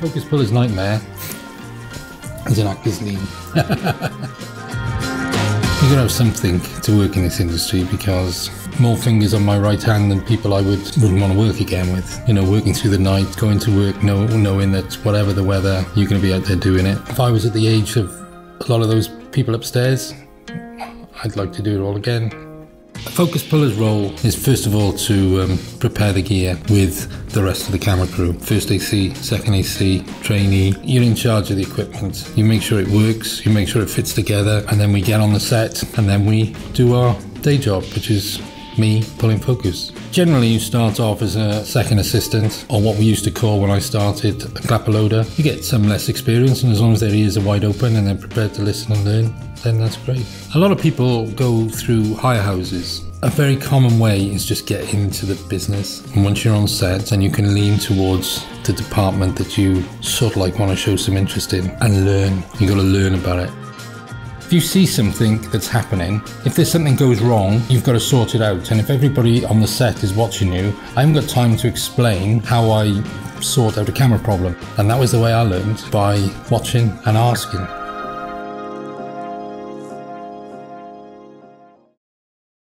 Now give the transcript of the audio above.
Focus puller's nightmare is an actor's lean. you gotta have something to work in this industry because more fingers on my right hand than people I would wouldn't want to work again with. You know, working through the night, going to work, know, knowing that whatever the weather, you're going to be out there doing it. If I was at the age of a lot of those people upstairs, I'd like to do it all again. A focus puller's role is first of all to um, prepare the gear with the rest of the camera crew. First AC, second AC, trainee. You're in charge of the equipment. You make sure it works, you make sure it fits together, and then we get on the set and then we do our day job, which is me pulling focus. Generally, you start off as a second assistant, or what we used to call when I started a clapper loader. You get some less experience, and as long as their ears are wide open and they're prepared to listen and learn, then that's great. A lot of people go through hire houses. A very common way is just get into the business. And once you're on set and you can lean towards the department that you sort of like want to show some interest in and learn, you got to learn about it. If you see something that's happening, if there's something goes wrong, you've got to sort it out. And if everybody on the set is watching you, I haven't got time to explain how I sort out a camera problem. And that was the way I learned by watching and asking.